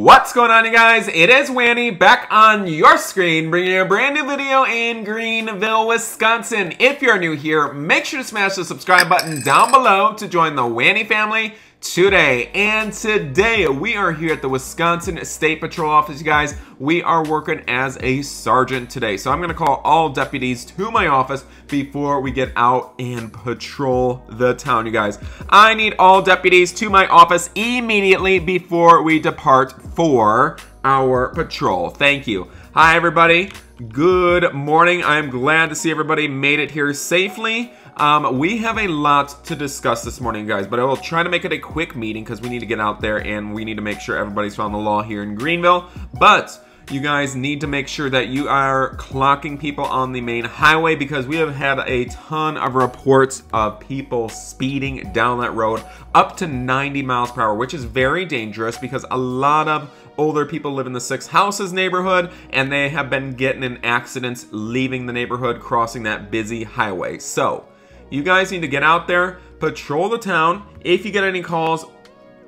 What's going on you guys? It is Wanny back on your screen bringing you a brand new video in Greenville, Wisconsin. If you're new here, make sure to smash the subscribe button down below to join the Wanny family today. And today we are here at the Wisconsin State Patrol office, you guys. We are working as a sergeant today. So I'm gonna call all deputies to my office before we get out and patrol the town, you guys. I need all deputies to my office immediately before we depart for our patrol. Thank you. Hi, everybody. Good morning. I'm glad to see everybody made it here safely. Um, we have a lot to discuss this morning, guys, but I will try to make it a quick meeting because we need to get out there and we need to make sure everybody's found the law here in Greenville. But you guys need to make sure that you are clocking people on the main highway because we have had a ton of reports of people speeding down that road up to 90 miles per hour, which is very dangerous because a lot of older people live in the six houses neighborhood and they have been getting in accidents leaving the neighborhood crossing that busy highway. So you guys need to get out there, patrol the town. If you get any calls,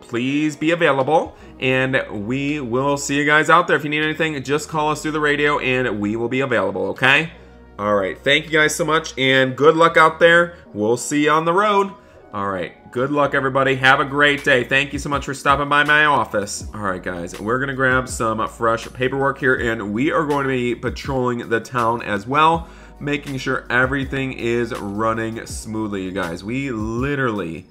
please be available. And we will see you guys out there. If you need anything, just call us through the radio and we will be available, okay? All right, thank you guys so much and good luck out there. We'll see you on the road. All right, good luck everybody. Have a great day. Thank you so much for stopping by my office. All right, guys, we're gonna grab some fresh paperwork here and we are going to be patrolling the town as well making sure everything is running smoothly, you guys. We literally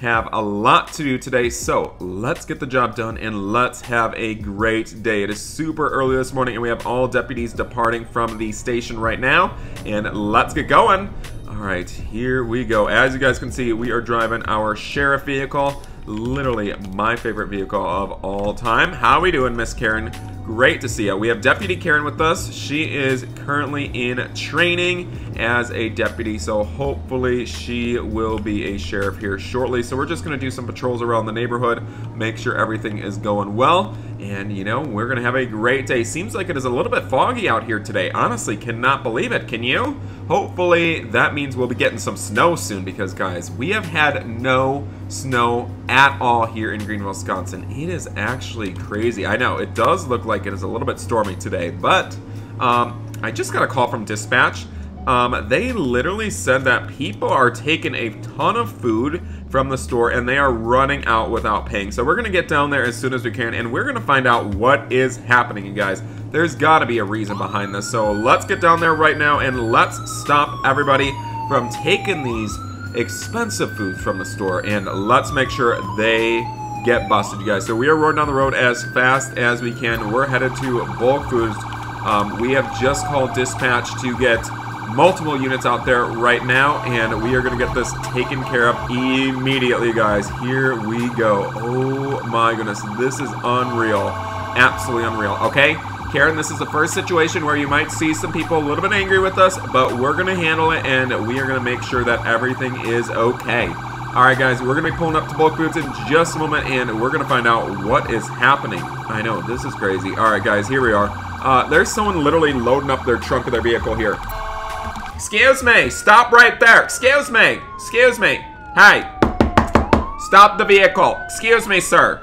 have a lot to do today, so let's get the job done and let's have a great day. It is super early this morning and we have all deputies departing from the station right now, and let's get going. All right, here we go. As you guys can see, we are driving our sheriff vehicle literally my favorite vehicle of all time. How are we doing, Miss Karen? Great to see you. We have Deputy Karen with us. She is currently in training as a deputy, so hopefully she will be a sheriff here shortly. So we're just going to do some patrols around the neighborhood, make sure everything is going well, and you know, we're going to have a great day. Seems like it is a little bit foggy out here today. Honestly, cannot believe it. Can you? Hopefully that means we'll be getting some snow soon because, guys, we have had no snow at all here in Greenville, Wisconsin. It is actually crazy. I know, it does look like it is a little bit stormy today, but um, I just got a call from dispatch. Um, they literally said that people are taking a ton of food from the store and they are running out without paying. So we're going to get down there as soon as we can and we're going to find out what is happening, you guys. There's got to be a reason behind this. So let's get down there right now and let's stop everybody from taking these expensive foods from the store and let's make sure they get busted, you guys. So we are rolling down the road as fast as we can. We're headed to Bulk Foods. Um, we have just called dispatch to get multiple units out there right now, and we are going to get this taken care of immediately, guys. Here we go. Oh my goodness, this is unreal. Absolutely unreal. Okay, Karen, this is the first situation where you might see some people a little bit angry with us, but we're going to handle it and we are going to make sure that everything is okay. All right, guys, we're going to be pulling up to bulk foods in just a moment and we're going to find out what is happening. I know, this is crazy. All right, guys, here we are. Uh, there's someone literally loading up their trunk of their vehicle here. Excuse me, stop right there. Excuse me, excuse me. Hey, stop the vehicle. Excuse me, sir.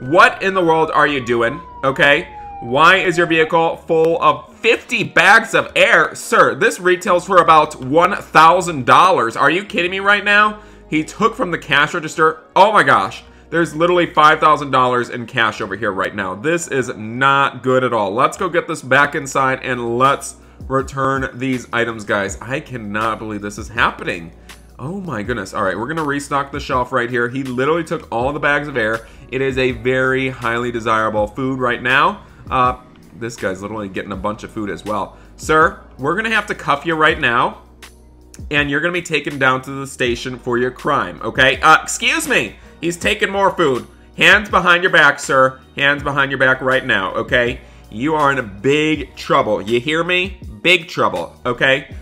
What in the world are you doing, okay? Why is your vehicle full of 50 bags of air? Sir, this retails for about $1,000. Are you kidding me right now? He took from the cash register. Oh my gosh. There's literally $5,000 in cash over here right now. This is not good at all. Let's go get this back inside and let's return these items, guys. I cannot believe this is happening. Oh my goodness. All right, we're to restock the shelf right here. He literally took all the bags of air. It is a very highly desirable food right now. Uh, this guy's literally getting a bunch of food as well. Sir, we're to have to cuff you right now. And you're to be taken down to the station for your crime, okay? Uh, excuse me. He's taking more food. Hands behind your back, sir. Hands behind your back right now, okay? You are in big trouble. You hear me? Big trouble, okay?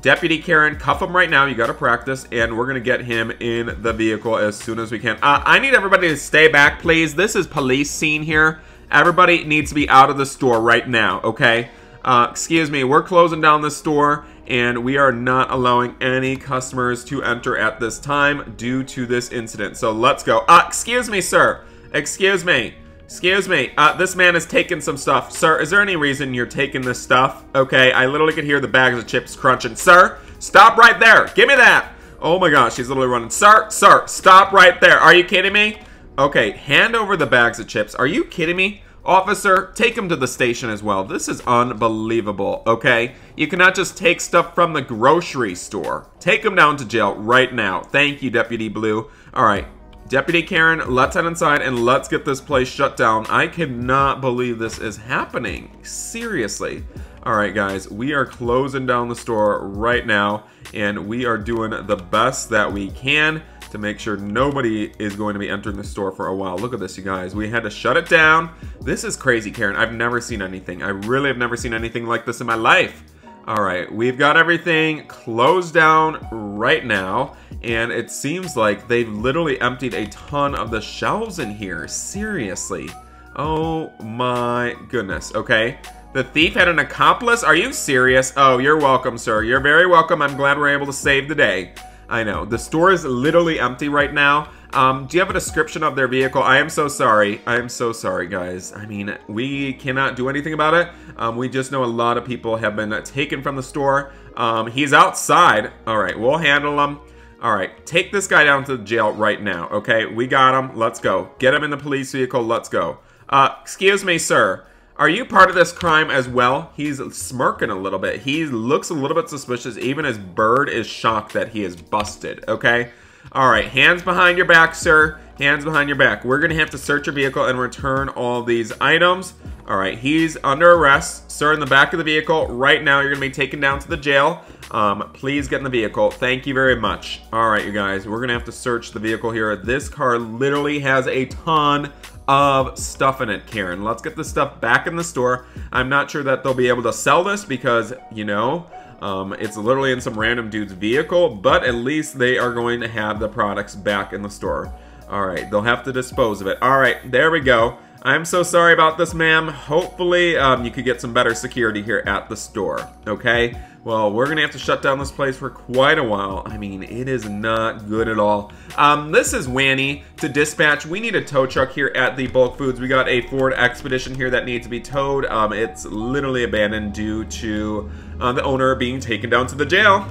Deputy Karen, cuff him right now. You got to practice, and we're going to get him in the vehicle as soon as we can. Uh, I need everybody to stay back, please. This is police scene here. Everybody needs to be out of the store right now, okay? Uh, excuse me, we're closing down the store and we are not allowing any customers to enter at this time due to this incident. So let's go. Uh, excuse me, sir. Excuse me. Excuse me, uh, this man is taking some stuff. Sir, is there any reason you're taking this stuff? Okay, I literally could hear the bags of chips crunching. Sir, stop right there. Give me that. Oh my gosh, he's literally running. Sir, sir, stop right there. Are you kidding me? Okay, hand over the bags of chips. Are you kidding me? Officer, take him to the station as well. This is unbelievable, okay? You cannot just take stuff from the grocery store. Take him down to jail right now. Thank you, Deputy Blue. All right, Deputy Karen, let's head inside and let's get this place shut down. I cannot believe this is happening. Seriously. All right, guys, we are closing down the store right now, and we are doing the best that we can to make sure nobody is going to be entering the store for a while. Look at this, you guys. We had to shut it down. This is crazy, Karen. I've never seen anything. I really have never seen anything like this in my life. All right, we've got everything closed down right now, and it seems like they've literally emptied a ton of the shelves in here. Seriously. Oh my goodness, okay. The thief had an accomplice? Are you serious? Oh, you're welcome, sir. You're very welcome. I'm glad we're able to save the day. I know. The store is literally empty right now. Um, do you have a description of their vehicle? I am so sorry. I am so sorry, guys. I mean, we cannot do anything about it. Um, we just know a lot of people have been taken from the store. Um, he's outside. All right, we'll handle him. All right, take this guy down to the jail right now, okay? We got him. Let's go. Get him in the police vehicle. Let's go. Uh, excuse me, sir. Are you part of this crime as well? He's smirking a little bit. He looks a little bit suspicious. Even his bird is shocked that he is busted, okay? All right, hands behind your back, sir. Hands behind your back. We're to have to search your vehicle and return all these items. All right, he's under arrest. Sir, in the back of the vehicle. Right now, you're to be taken down to the jail. Um, please get in the vehicle. Thank you very much. All right, you guys, we're to have to search the vehicle here. This car literally has a ton of stuff in it, Karen. Let's get this stuff back in the store. I'm not sure that they'll be able to sell this because, you know, um, it's literally in some random dude's vehicle, but at least they are going to have the products back in the store. All right, they'll have to dispose of it. All right, there we go. I'm so sorry about this, ma'am. Hopefully, um, you could get some better security here at the store, okay? Well, we're going to have to shut down this place for quite a while. I mean, it is not good at all. Um, this is Wanny to dispatch. We need a tow truck here at the Bulk Foods. We got a Ford Expedition here that needs to be towed. Um, it's literally abandoned due to uh, the owner being taken down to the jail.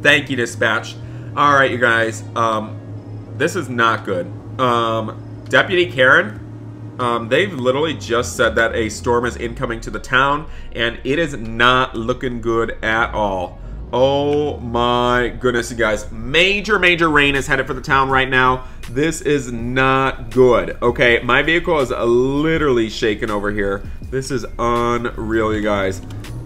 Thank you, dispatch. All right, you guys. Um, this is not good. Um, Deputy Karen, um, they've literally just said that a storm is incoming to the town, and it is not looking good at all. Oh my goodness, you guys. Major, major rain is headed for the town right now. This is not good. Okay, my vehicle is literally shaking over here. This is unreal, you guys.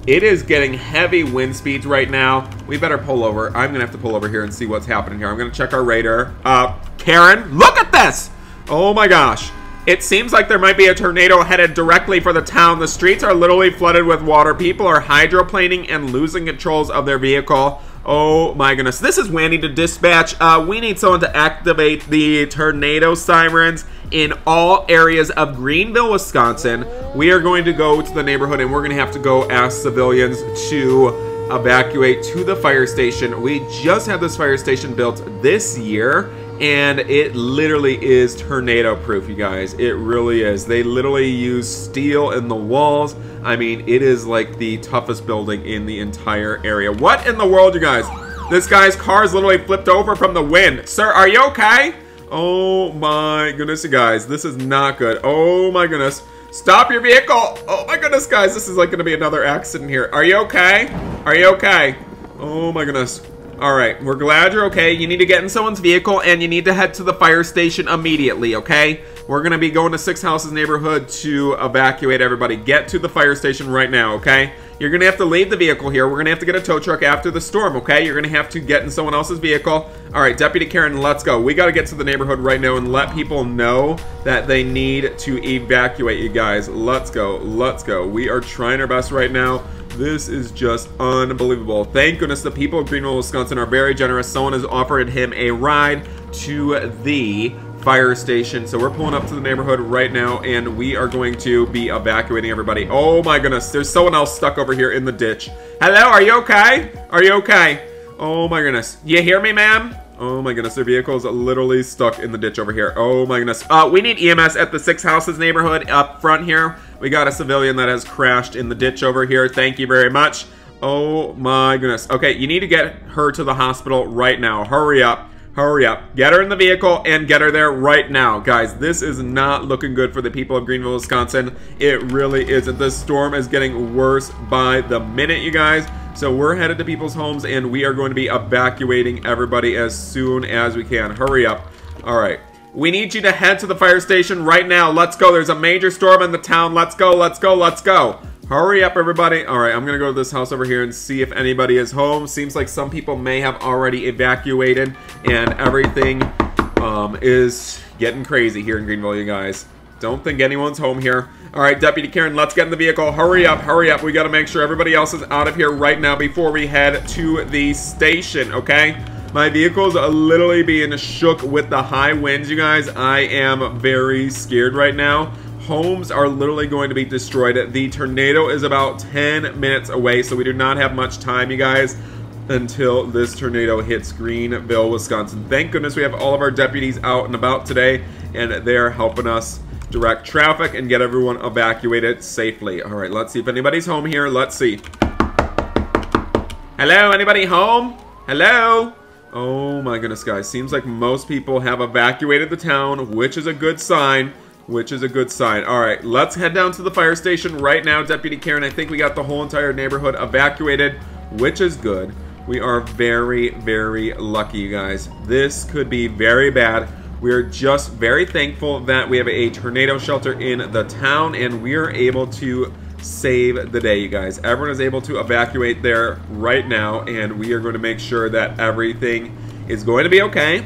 It is getting heavy wind speeds right now. We better pull over. I'm going to have to pull over here and see what's happening here. I'm going to check our radar. Uh, Karen, look at this! Oh my gosh. It seems like there might be a tornado headed directly for the town. The streets are literally flooded with water. People are hydroplaning and losing controls of their vehicle. Oh my goodness. This is Wanny to dispatch. Uh, we need someone to activate the tornado sirens in all areas of Greenville, Wisconsin. We are going to go to the neighborhood and we're going to have to go ask civilians to evacuate to the fire station. We just had this fire station built this year and it literally is tornado proof you guys. It really is. They literally use steel in the walls. I mean it is like the toughest building in the entire area. What in the world you guys? This guy's car is literally flipped over from the wind. Sir are you okay? Oh my goodness you guys. This is not good. Oh my goodness. Stop your vehicle. Oh my goodness guys. This is like gonna be another accident here. Are you okay? Are you okay? Oh my goodness all right, we're glad you're okay. You need to get in someone's vehicle and you need to head to the fire station immediately, okay? We're to be going to Six Houses neighborhood to evacuate everybody. Get to the fire station right now, okay? You're to have to leave the vehicle here. We're to have to get a tow truck after the storm, okay? You're to have to get in someone else's vehicle. All right, Deputy Karen, let's go. We got to get to the neighborhood right now and let people know that they need to evacuate you guys. Let's go. Let's go. We are trying our best right now. This is just unbelievable. Thank goodness the people of Greenville, Wisconsin are very generous. Someone has offered him a ride to the fire station. So we're pulling up to the neighborhood right now, and we are going to be evacuating everybody. Oh my goodness, there's someone else stuck over here in the ditch. Hello, are you okay? Are you okay? Oh my goodness. You hear me, ma'am? Oh my goodness, their vehicle is literally stuck in the ditch over here. Oh my goodness. Uh, we need EMS at the Six Houses neighborhood up front here. We got a civilian that has crashed in the ditch over here. Thank you very much. Oh my goodness. Okay, you need to get her to the hospital right now. Hurry up. Hurry up. Get her in the vehicle and get her there right now. Guys, this is not looking good for the people of Greenville, Wisconsin. It really isn't. The storm is getting worse by the minute, you guys. So we're headed to people's homes and we are going to be evacuating everybody as soon as we can. Hurry up. All right. We need you to head to the fire station right now. Let's go. There's a major storm in the town. Let's go, let's go, let's go. Hurry up, everybody. All right, I'm going to go to this house over here and see if anybody is home. Seems like some people may have already evacuated, and everything um, is getting crazy here in Greenville, you guys. Don't think anyone's home here. All right, Deputy Karen, let's get in the vehicle. Hurry up, hurry up. We got to make sure everybody else is out of here right now before we head to the station, okay? My vehicle's is literally being shook with the high winds, you guys. I am very scared right now homes are literally going to be destroyed. The tornado is about 10 minutes away, so we do not have much time, you guys, until this tornado hits Greenville, Wisconsin. Thank goodness we have all of our deputies out and about today, and they're helping us direct traffic and get everyone evacuated safely. All right, let's see if anybody's home here. Let's see. Hello, anybody home? Hello? Oh my goodness, guys. Seems like most people have evacuated the town, which is a good sign which is a good sign. All right, let's head down to the fire station right now, Deputy Karen. I think we got the whole entire neighborhood evacuated, which is good. We are very, very lucky, you guys. This could be very bad. We are just very thankful that we have a tornado shelter in the town and we are able to save the day, you guys. Everyone is able to evacuate there right now and we are going to make sure that everything is going to be okay.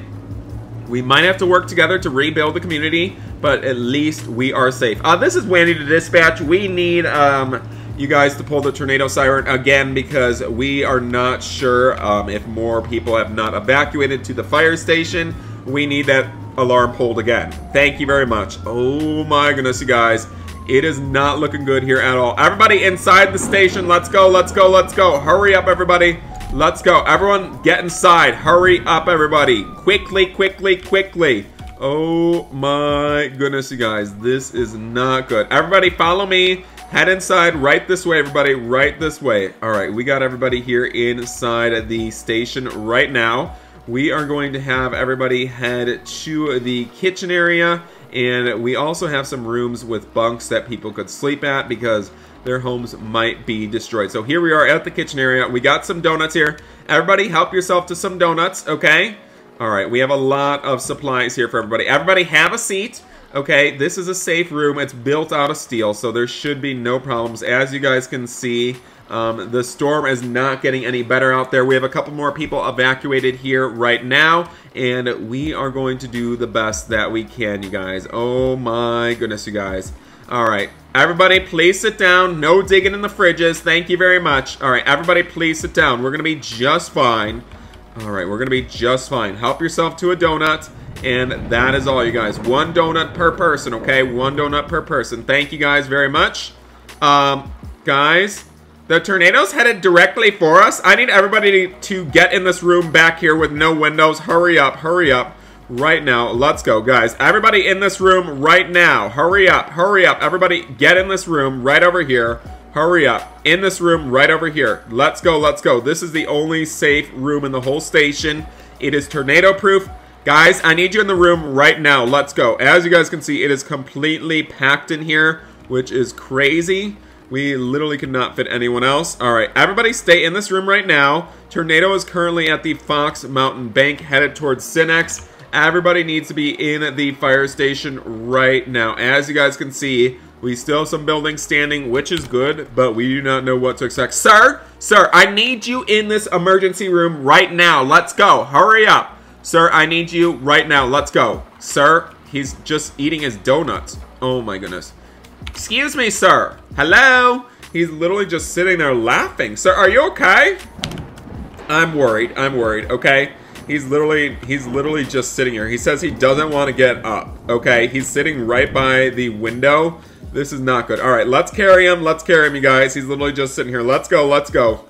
We might have to work together to rebuild the community, but at least we are safe. Uh, this is Wanny to dispatch. We need um, you guys to pull the tornado siren again because we are not sure um, if more people have not evacuated to the fire station. We need that alarm pulled again. Thank you very much. Oh my goodness, you guys. It is not looking good here at all. Everybody inside the station, let's go, let's go, let's go. Hurry up, everybody. Let's go. Everyone, get inside. Hurry up, everybody. Quickly, quickly, quickly. Oh my goodness, you guys. This is not good. Everybody, follow me. Head inside right this way, everybody. Right this way. All right, we got everybody here inside the station right now. We are going to have everybody head to the kitchen area. And we also have some rooms with bunks that people could sleep at because their homes might be destroyed. So here we are at the kitchen area. We got some donuts here. Everybody help yourself to some donuts, okay? All right, we have a lot of supplies here for everybody. Everybody have a seat. Okay, this is a safe room. It's built out of steel, so there should be no problems. As you guys can see, um, the storm is not getting any better out there. We have a couple more people evacuated here right now, and we are going to do the best that we can, you guys. Oh my goodness, you guys. All right, everybody please sit down. No digging in the fridges. Thank you very much. All right, everybody please sit down. We're going to be just fine. All right, we're to be just fine. Help yourself to a donut. And that is all, you guys. One donut per person, okay? One donut per person. Thank you guys very much. Um, guys, the tornado's headed directly for us. I need everybody to get in this room back here with no windows. Hurry up, hurry up right now. Let's go, guys. Everybody in this room right now. Hurry up, hurry up. Everybody get in this room right over here. Hurry up. In this room right over here. Let's go, let's go. This is the only safe room in the whole station. It is tornado proof. Guys, I need you in the room right now. Let's go. As you guys can see, it is completely packed in here, which is crazy. We literally could not fit anyone else. All right, everybody stay in this room right now. Tornado is currently at the Fox Mountain Bank, headed towards Cinex. Everybody needs to be in the fire station right now. As you guys can see, we still have some buildings standing, which is good, but we do not know what to expect. Sir, sir, I need you in this emergency room right now. Let's go. Hurry up. Sir, I need you right now. Let's go. Sir, he's just eating his donuts. Oh my goodness. Excuse me, sir. Hello? He's literally just sitting there laughing. Sir, are you okay? I'm worried. I'm worried, okay? He's literally he's literally just sitting here. He says he doesn't want to get up. Okay, he's sitting right by the window. This is not good. All right, let's carry him. Let's carry him, you guys. He's literally just sitting here. Let's go. Let's go.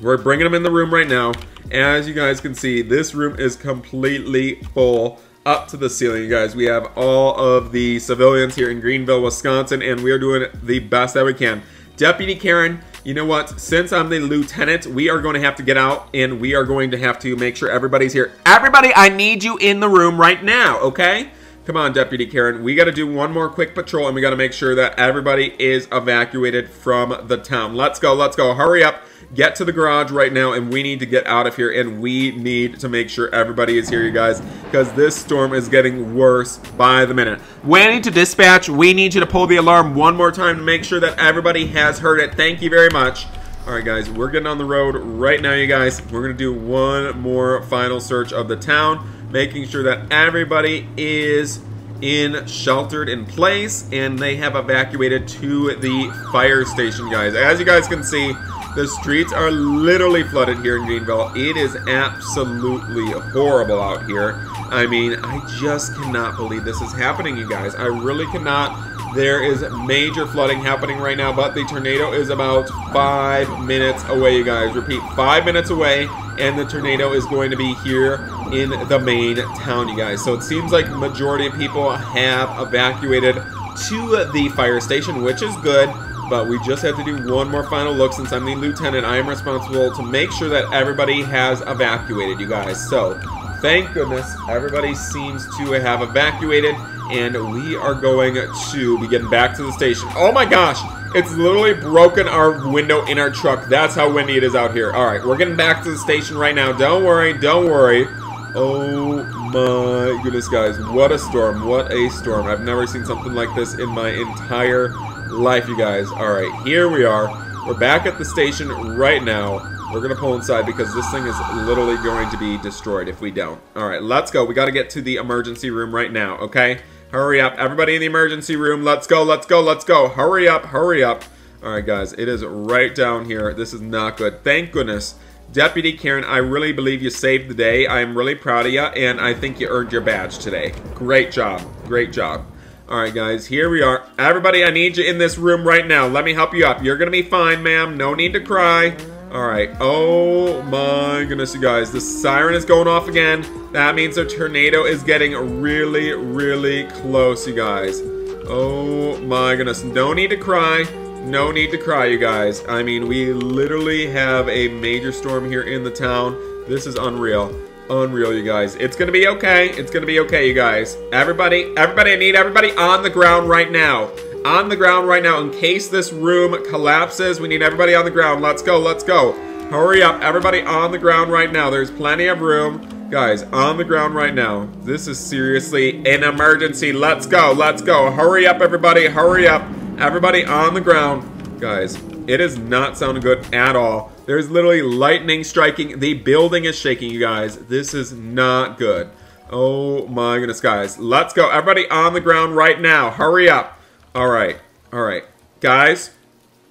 We're bringing him in the room right now. As you guys can see, this room is completely full up to the ceiling, you guys. We have all of the civilians here in Greenville, Wisconsin, and we are doing the best that we can. Deputy Karen, you know what? Since I'm the lieutenant, we are going to have to get out and we are going to have to make sure everybody's here. Everybody, I need you in the room right now, okay? Come on, Deputy Karen. We got to do one more quick patrol and we got to make sure that everybody is evacuated from the town. Let's go, let's go. Hurry up. Get to the garage right now and we need to get out of here and we need to make sure everybody is here you guys because this storm is getting worse by the minute. Waiting to dispatch. We need you to pull the alarm one more time to make sure that everybody has heard it. Thank you very much. All right guys we're getting on the road right now you guys. We're gonna do one more final search of the town making sure that everybody is in sheltered in place and they have evacuated to the fire station guys as you guys can see the streets are literally flooded here in Greenville. It is absolutely horrible out here. I mean, I just cannot believe this is happening, you guys. I really cannot. There is major flooding happening right now, but the tornado is about five minutes away, you guys. Repeat, five minutes away, and the tornado is going to be here in the main town, you guys. So it seems like majority of people have evacuated to the fire station, which is good but we just have to do one more final look since I'm the lieutenant. I am responsible to make sure that everybody has evacuated, you guys. So, thank goodness everybody seems to have evacuated, and we are going to be getting back to the station. Oh my gosh! It's literally broken our window in our truck. That's how windy it is out here. All right, we're getting back to the station right now. Don't worry, don't worry. Oh my goodness, guys. What a storm. What a storm. I've never seen something like this in my entire life, you guys. Alright, here we are. We're back at the station right now. We're going to pull inside because this thing is literally going to be destroyed if we don't. Alright, let's go. We got to get to the emergency room right now, okay? Hurry up. Everybody in the emergency room. Let's go, let's go, let's go. Hurry up, hurry up. Alright, guys. It is right down here. This is not good. Thank goodness. Deputy Karen, I really believe you saved the day. I am really proud of you, and I think you earned your badge today. Great job. Great job. Alright guys, here we are. Everybody, I need you in this room right now. Let me help you up. You're gonna be fine, ma'am. No need to cry. Alright. Oh my goodness, you guys. The siren is going off again. That means the tornado is getting really, really close, you guys. Oh my goodness. No need to cry. No need to cry, you guys. I mean, we literally have a major storm here in the town. This is unreal. Unreal, you guys. It's gonna be okay. It's gonna be okay, you guys. Everybody, everybody, I need everybody on the ground right now. On the ground right now. In case this room collapses, we need everybody on the ground. Let's go, let's go. Hurry up. Everybody on the ground right now. There's plenty of room. Guys, on the ground right now. This is seriously an emergency. Let's go, let's go. Hurry up, everybody. Hurry up. Everybody on the ground. Guys, it is not sounding good at all. There's literally lightning striking. The building is shaking, you guys. This is not good. Oh my goodness, guys. Let's go. Everybody on the ground right now. Hurry up. All right. All right. Guys,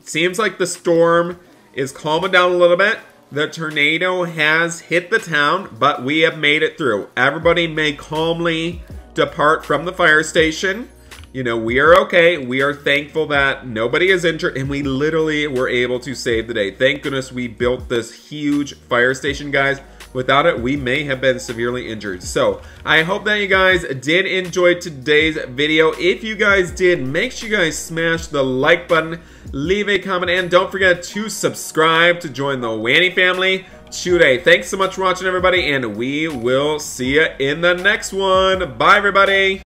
seems like the storm is calming down a little bit. The tornado has hit the town, but we have made it through. Everybody may calmly depart from the fire station you know, we are okay. We are thankful that nobody is injured, and we literally were able to save the day. Thank goodness we built this huge fire station, guys. Without it, we may have been severely injured. So, I hope that you guys did enjoy today's video. If you guys did, make sure you guys smash the like button, leave a comment, and don't forget to subscribe to join the Wanny family today. Thanks so much for watching, everybody, and we will see you in the next one. Bye, everybody.